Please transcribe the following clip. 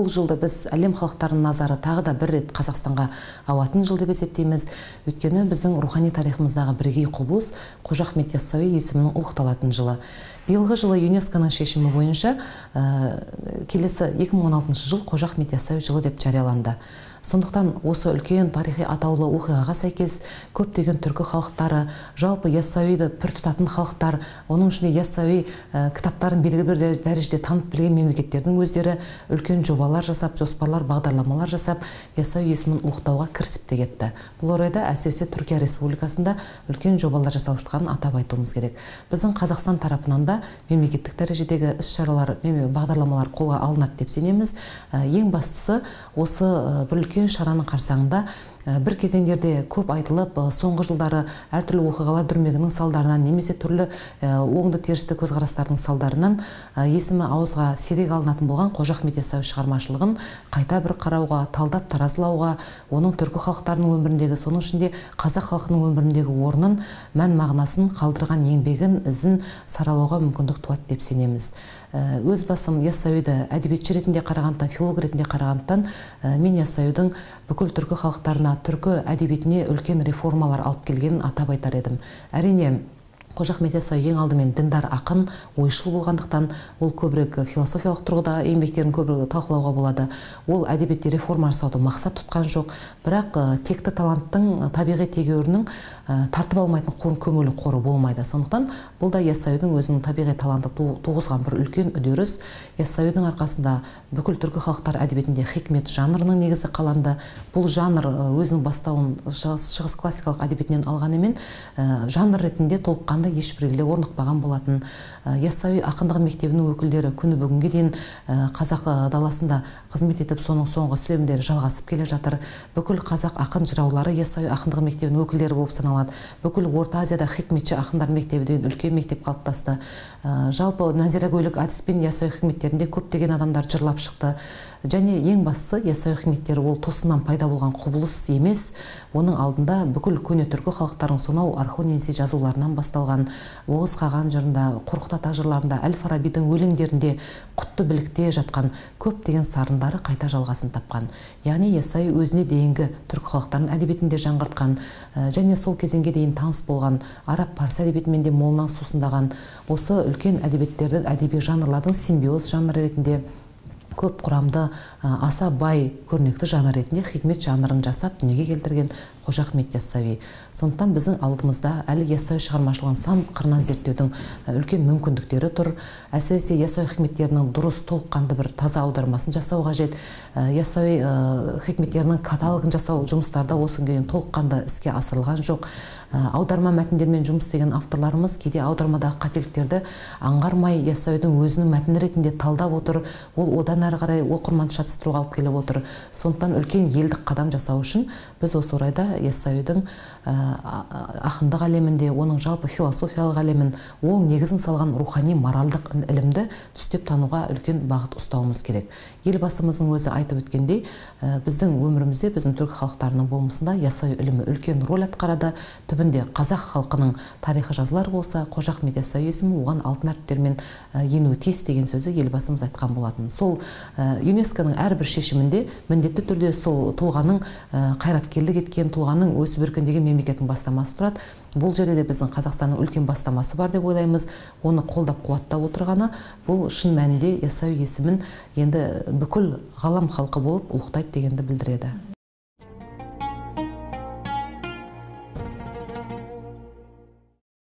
бұл жылды біз әлем халықтарының назары тағы да бір рет қазақстанға ауатын жыл деп есептейміз. Өйткені біздің рухани тарихымыздағы бірегей құбылыс қожа ахмет яссауи есімінің ұлықталатын жылы. Биылғы жылы юнеско-ның шешімі бойынша ә, келесі 2016 жыл қожа ахмет яссауи жылы деп жарияланды. Сондықтан осы үлкен тарихи атаулы оқиғаға сәйкес көптеген түркі халықтары жалпы яссауиді пір тұтатын халықтар оның ішінде яссауи ә, кітаптарын белгілі бір дәрежеде танып білген мемлекеттердің өздері үлкен жобалар жасап жоспарлар бағдарламалар жасап яссауи есімін ұлықтауға кірісіп те кетті. Бұл орайда әсіресе түркия республикасында үлкен жобалар жасалып жатқанын атап айтуымыз керек. Біздің қазақстан тарапынан да мемлекеттік дәрежедегі іс шаралар бағдарламалар қолға алынады деп сенеміз. Ә, ең бастысы осы ә, бір үлкен шараның қарсаңында бір кезеңдерде көп айтылып соңғы жылдары әртүрлі оқиғалар дүрмегінің салдарынан немесе түрлі оңды терісті көзқарастардың салдарынан есімі ауызға сирек алынатын болған қожа ахмет яссауи шығармашылығын қайта бір қарауға талдап таразылауға оның түркі халықтарының өміріндегі соның ішінде қазақ халқының өміріндегі орнын мән мағынасын қалдырған еңбегін ізін саралауға мүмкіндік туады деп сенеміз. Өз басым яссауиді әдебиетші ретінде қарағандықтан филолог ретінде қарағандықтан мен яссауидің бүкіл түркі халықтарына түркі әдебиетіне үлкен реформалар алып келгенін атап айтар едім. Әрине қожа ахмет яссауи ең алдымен діндар ақын ойшыл болғандықтан ол көбірек философиялық тұрғыда еңбектерін көбірек талқылауға болады. Ол әдебиетте реформа жасауды мақсат тұтқан жоқ. Бірақ текті таланттың табиғи тегеуріннің тартып алмайтын көңілі қоры болмайды. Сондықтан бұл да яссауидің өзінің табиғи таланты туғызған бір үлкен үдеріс. Яссауидің арқасында бүкіл түркі халықтар әдебиетінде хикмет жанрының негізі қаланды. Бұл жанр өзінің бастауын шығыс классикалық әдебиетінен алғанымен жанр ретінде толыққанды ешбір орнықпаған болатын. Яссауи ақындығы мектебінің өкілдері күні бүгінге дейін қазақ даласында қызмет етіп соның соңғы сілемдері жалғасып келе жатыр. Бүкіл қазақ ақын жыраулары яссауи ақындығы мектебінің өкілдері болып саналады. Бүкіл орта азияда хикметші ақындар мектебі деген үлкен мектеп қалыптасты. Жалпы нәзира көйлек әдіспен яссауи хикметтерінде көптеген адамдар жырлап шықты. Және ең бастысы яссауи хикметтері ол тосыннан пайда болған құбылыс емес. Оның алдында бүкіл көне түркі халықтарының сонау орхон-енисей жазуларынан басталған оғыз қаған жырында қорқыт ата жырларында әл фарабидің өлеңдерінде құтты білікте жатқан көптеген сарындары қайта жалғасын тапқан. Яғни яссауи өзіне дейінгі түркі халықтарының әдебиетінде жаңғыртқан және сол кезеңге дейін таныс болған араб парсы әдебиетімен де молынан сусындаған. Осы үлкен әдебиеттердің әдеби жанрлардың симбиоз жанры ретінде көп құрамды аса бай көрнекті жанр ретінде хикмет жанрын жасап дүниеге келтірген қожа ахмет яссауи сондықтан біздің алдымызда әлі яссауи шығармашылығын сан қырынан зерттеудің үлкен мүмкіндіктері тұр. Әсіресе яссауи хикметтерінің дұрыс толыққанды бір таза аудармасын жасау қажет. Яссауи хикметтерінің каталогын жасау жұмыстары да осы күнге дейін толыққанды іске асырылған жоқ. Аударма мәтіндерімен жұмыс істеген авторларымыз кейде аудармадағы қателіктерді аңғармай яссауидің өзінің мәтіні ретінде талдап отыр. Ол одан әрі қарай оқырманды шатыстыруға алып келіп отыр. Сондықтан үлкен елдік қадам жасау үшін біз осы орайда яссауидің ақындық әлемінде оның жалпы философиялық әлемін ол негізін салған рухани моральдық ілімді түстеп тануға үлкен бағыт ұстауымыз керек. Елбасымыздың өзі айтып өткендей біздің өмірімізде біздің түркі халықтарының болмысында яссауи ілімі үлкен рөл атқарады. Түбінде қазақ халқының тарихы жазылар болса қожа ахмет яссауи есімі оған алтын әріптермен енуі тиіс деген сөзі елбасымыз айтқан болатын. Сол юнеско-ның әрбір шешімінде міндетті түрде сол тұлғаның қайраткерлік еткен тұлғаның өсіп өркендеген мемлекеттің бастамасы тұрады. Бұл жерде де біздің қазақстанның үлкен бастамасы бар деп ойлаймыз. Оны қолдап қуаттап отырғаны бұл шын мәнінде яссауи есімін енді бүкіл ғалам халқы болып ұлықтайды дегенді білдіреді.